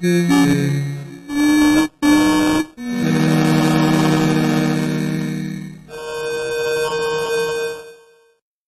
good.